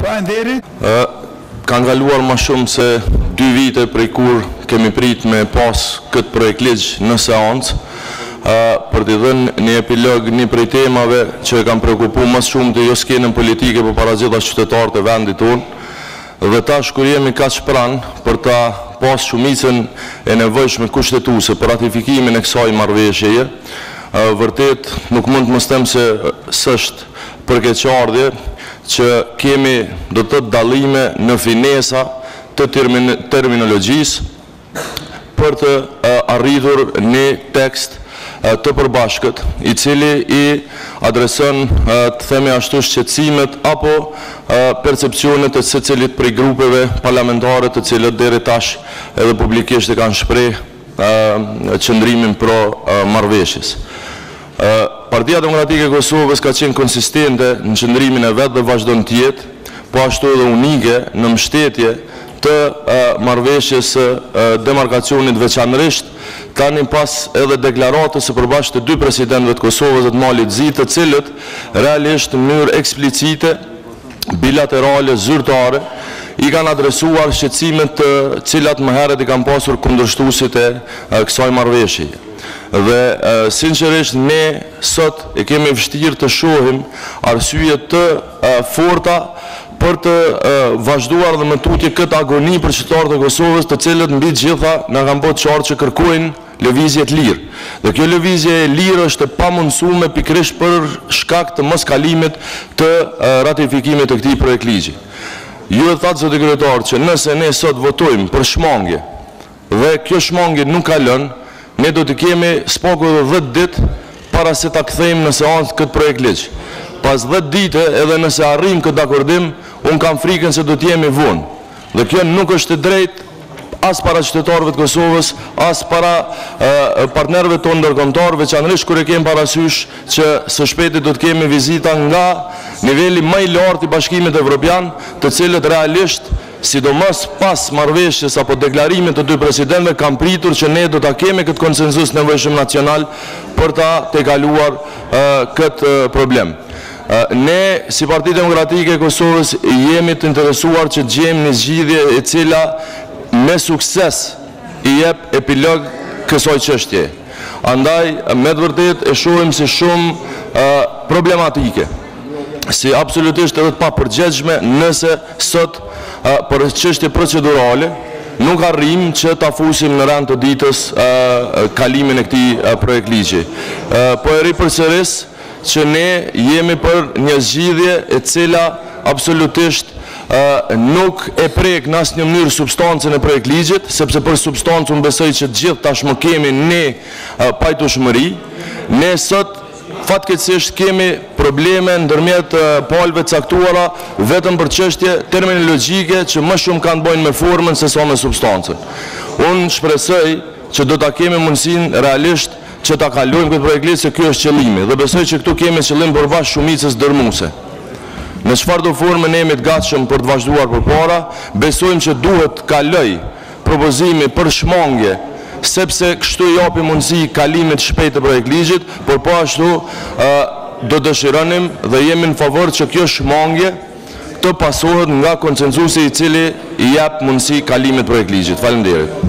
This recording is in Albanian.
Faleminderit. Kanë kaluar ma shumë se dy vite prej kur kemi prit me pas këtë projektligj në seancë. Për t'i dhënë një epilog, një prej temave që e kanë preokupu më shumti jo skenën politike, por para së gjithash qytetarët e vendit tonë, Dhe tash kur jemi kaq pranë për ta pasë shumicën e nevojshme kushtetuese për ratifikimin e kësaj marrëveshjeje, vërtet nuk mund të mos them se s'është për keqardhje që kemi, do të thotë, dallime në finesa të terminologjisë, për të arritur një tekst të përbashkët, i cili i adreson, të themi ashtu, shqetësimet apo percepcionet e secilit prej grupeve parlamentare të cilët deri tash edhe publikisht e kanë shpreh qëndrimin pro marrëveshjes. Partia Demokratike e Kosovës ka qenë konsistente në qëndrimin e vet dhe vazhdon të jetë po ashtu edhe unike në mbështetje të marrëveshjes së demarkacionit veçanërisht tani pas edhe deklaratës së përbashkët të dy presidentëve të Kosovës dhe të Malit të Zi të cilët realisht në mënyrë eksplicite bilaterale zyrtare i kanë adresuar shqetësimet të cilat më herët i kanë pasur kundërshtuesit e kësaj marrëveshjeje dhe sinqerisht ne sot e kemi vështirë të shohim arsye të forta për të vazhduar dhe më tutje këtë agoni për qytetarët e Kosovës, të cilët mbi të gjitha na kanë bërë të qartë që kërkojnë lëvizje të lirë. Dhe kjo lëvizje e lirë është e pamundësume pikërisht për shkak të moskalimit të ratifikimit të këtij projektligji. Ju e thatë, zoti kryetar, që nëse ne sot votojmë për shmangie Dhe kjo shmangie nuk kalon, ne do të kemi së paku edhe dhjetë ditë para se ta kthejmë në seancë këtë projektligj. Pas dhjetë dite edhe nëse arrijmë këtë dakordim, unë kam frikën se do të jemi vonë. Dhe kjo nuk është e drejtë as para qytetarëve të Kosovës, as para partnerëve tonë ndërkombëtarë, veçanërisht kur e kemi parasysh që së shpejti do të kemi vizita nga niveli ma i lartë i Bashkimit Evropian, të cilët realisht, Sidomos pas marrëveshjes apo deklarimit të dy presidentëve kanë pritur që ne do ta kemi këtë konsensus të nevojshëm nacional për ta tejkaluar këtë problem. Ne si Parti Demokratike e Kosovës jemi të interesuar që të gjejmë një zgjidhje e cila me sukses i jep epilog kësaj çështjeje. Andaj me të vërtetë e shohim si shumë problematike, si absolutisht edhe të papërgjegjshme nëse Sot, për çështje procedurale, nuk arrijmë që ta fusim në rend të ditës kalimin e këtij projektligji. Po e ripërsëris që ne jemi për një zgjidhje e cila absolutisht nuk e prek në asnjë mënyrë substancën e projektligjit, sepse për substancë unë besoj që të gjithë tashmë kemi një pajtueshmëri. Ne sot Fatkeqësisht kemi probleme ndërmjet palëve të caktuara vetëm për çështje terminologjike që më shumë kanë bëjnë me formën se sa me substancën. Unë shpresoj që do ta kemi mundësinë realisht që ta kalojmë këtë projektligj se ky është qëllimi dhe besoj që këtu kemi qëllim përbashkët shumicës dërmuese. Në çfarëdo forme ne jemi të gatshëm për të vazhduar përpara, besojmë që duhet kalojë propozimi për shmangie, sepse kështu i japim mundësi kalimit të shpejtë të projektligjit, por po ashtu do dëshironim dhe jemi në favor që kjo shmangie të pasohet nga konsensusi i cili i jap mundësi kalimit të projektligjit. Faleminderit.